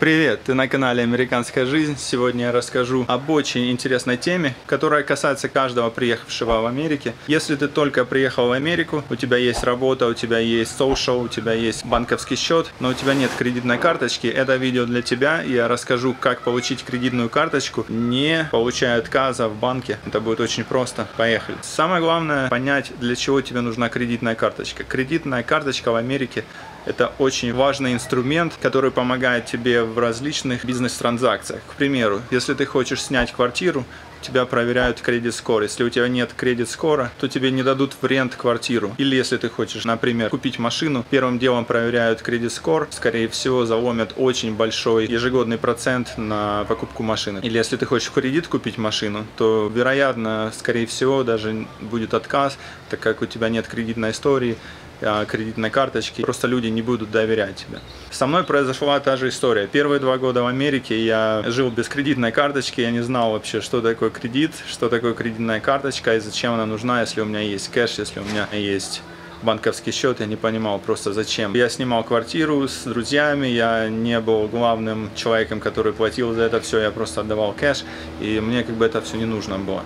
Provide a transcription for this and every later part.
Привет, ты на канале Американская жизнь. Сегодня я расскажу об очень интересной теме, которая касается каждого приехавшего в Америке. Если ты только приехал в Америку, у тебя есть работа, у тебя есть social, у тебя есть банковский счет, но у тебя нет кредитной карточки, это видео для тебя. Я расскажу, как получить кредитную карточку, не получая отказа в банке. Это будет очень просто. Поехали. Самое главное понять, для чего тебе нужна кредитная карточка. Кредитная карточка в Америке это очень важный инструмент, который помогает тебе в различных бизнес-транзакциях. К примеру, если ты хочешь снять квартиру, тебя проверяют кредит скор. Если у тебя нет кредит скора, то тебе не дадут в рент квартиру. Или если ты хочешь, например, купить машину, первым делом проверяют кредит скор, скорее всего заломят очень большой ежегодный процент на покупку машины. Или если ты хочешь в кредит купить машину, то вероятно, скорее всего, даже будет отказ, так как у тебя нет кредитной истории, а, кредитной карточки, просто люди не будут доверять тебе. Со мной произошла та же история. Первые два года в Америке я жил без кредитной карточки, я не знал вообще, что такое кредит, что такое кредитная карточка и зачем она нужна, если у меня есть кэш, если у меня есть банковский счет, я не понимал просто зачем. Я снимал квартиру с друзьями, я не был главным человеком, который платил за это все, я просто отдавал кэш, и мне как бы это все не нужно было.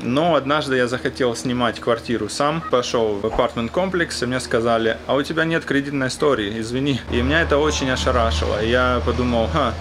Но однажды я захотел снимать квартиру сам, пошел в апартмент комплекс, и мне сказали, а у тебя нет кредитной истории, извини. И меня это очень ошарашило. Я подумал, ха,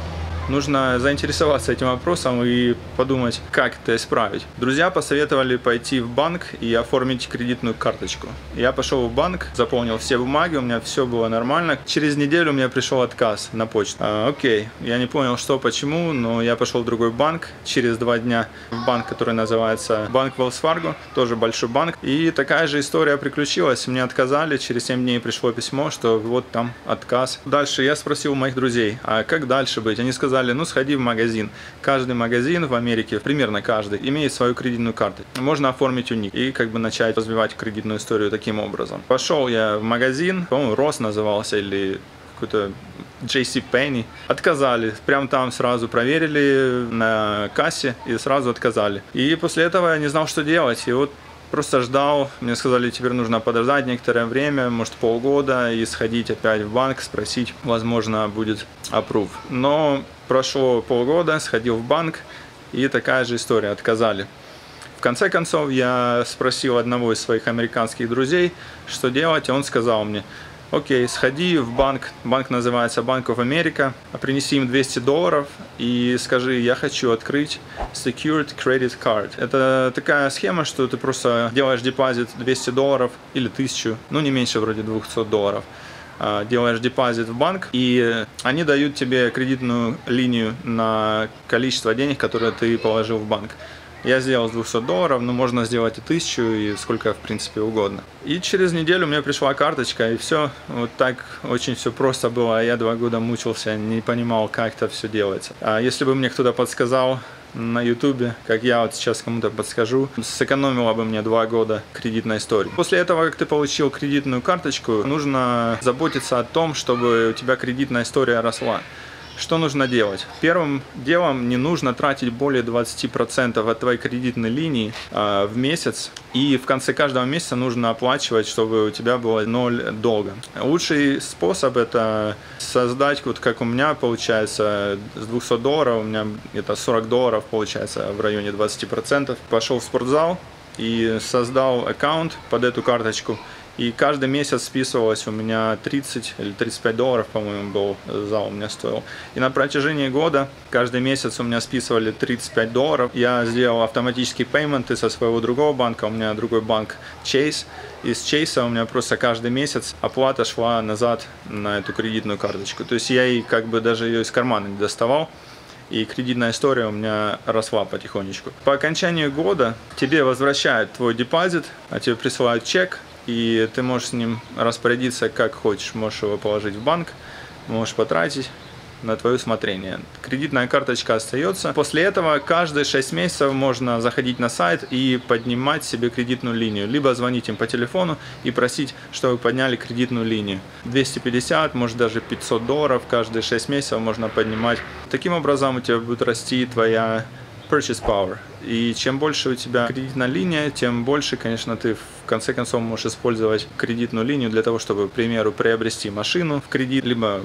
нужно заинтересоваться этим вопросом и подумать, как это исправить. Друзья посоветовали пойти в банк и оформить кредитную карточку. Я пошел в банк, заполнил все бумаги, у меня все было нормально. Через неделю мне пришел отказ на почту. А, окей, я не понял, что, почему, но я пошел в другой банк. Через два дня в банк, который называется Банк Wells Fargo, тоже большой банк. И такая же история приключилась. Мне отказали, через 7 дней пришло письмо, что вот там отказ. Дальше я спросил у моих друзей, а как дальше быть? Они сказали, сказали, ну сходи в магазин. Каждый магазин в Америке, примерно каждый, имеет свою кредитную карту. Можно оформить у них и как бы начать развивать кредитную историю таким образом. Пошел я в магазин, по-моему, Рос назывался или какой-то JC Penney. Отказали. Прям там сразу проверили на кассе и сразу отказали. И после этого я не знал, что делать. И вот Просто ждал, мне сказали, теперь нужно подождать некоторое время, может полгода, и сходить опять в банк, спросить, возможно, будет approve. Но прошло полгода, сходил в банк, и такая же история, отказали. В конце концов, я спросил одного из своих американских друзей, что делать, и он сказал мне, окей, сходи в банк, банк называется Bank of America, принеси им 200 долларов и скажи, я хочу открыть Secured Credit Card. Это такая схема, что ты просто делаешь депозит 200 долларов или 1000, ну не меньше вроде 200 долларов а, делаешь депозит в банк, и они дают тебе кредитную линию на количество денег, которые ты положил в банк. Я сделал с 200 долларов, но можно сделать и 1000, и сколько в принципе угодно. И через неделю мне пришла карточка, и все. Вот так очень все просто было. Я два года мучился, не понимал, как это все делается. А если бы мне кто-то подсказал, на ютубе, как я вот сейчас кому-то подскажу, сэкономила бы мне два года кредитной истории. После этого, как ты получил кредитную карточку, нужно заботиться о том, чтобы у тебя кредитная история росла. Что нужно делать? Первым делом не нужно тратить более 20% от твоей кредитной линии э, в месяц. И в конце каждого месяца нужно оплачивать, чтобы у тебя было 0 долга. Лучший способ это создать, вот как у меня получается, с 200 долларов, у меня где-то 40 долларов получается в районе 20%. Пошел в спортзал и создал аккаунт под эту карточку. И каждый месяц списывалось у меня 30 или 35 долларов, по-моему, был зал у меня стоил. И на протяжении года каждый месяц у меня списывали 35 долларов. Я сделал автоматический пейменты со своего другого банка. У меня другой банк Chase. Из Chase у меня просто каждый месяц оплата шла назад на эту кредитную карточку. То есть я и как бы даже ее из кармана не доставал и кредитная история у меня росла потихонечку. По окончанию года тебе возвращают твой депозит, а тебе присылают чек, и ты можешь с ним распорядиться как хочешь. Можешь его положить в банк, можешь потратить на твое усмотрение. Кредитная карточка остается. После этого каждые 6 месяцев можно заходить на сайт и поднимать себе кредитную линию. Либо звонить им по телефону и просить, чтобы подняли кредитную линию. 250, может даже 500 долларов каждые 6 месяцев можно поднимать. Таким образом у тебя будет расти твоя purchase power. И чем больше у тебя кредитная линия, тем больше, конечно, ты в конце концов можешь использовать кредитную линию для того, чтобы, к примеру, приобрести машину в кредит, либо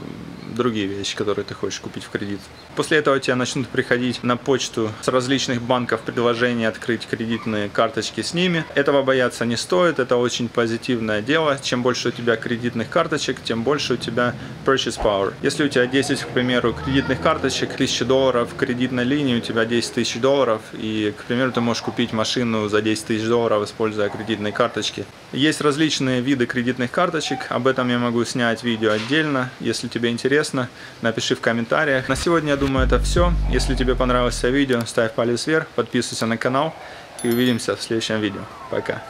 другие вещи, которые ты хочешь купить в кредит. После этого тебе начнут приходить на почту с различных банков предложения открыть кредитные карточки с ними. Этого бояться не стоит, это очень позитивное дело. Чем больше у тебя кредитных карточек, тем больше у тебя purchase power. Если у тебя 10, к примеру, кредитных карточек, 1000 долларов, кредитной линии у тебя 10 тысяч долларов, и, к примеру, ты можешь купить машину за 10 тысяч долларов, используя кредитные карточки. Есть различные виды кредитных карточек, об этом я могу снять видео отдельно. Если тебе интересно, напиши в комментариях. На сегодня, я думаю, это все. Если тебе понравилось видео, ставь палец вверх, подписывайся на канал и увидимся в следующем видео. Пока.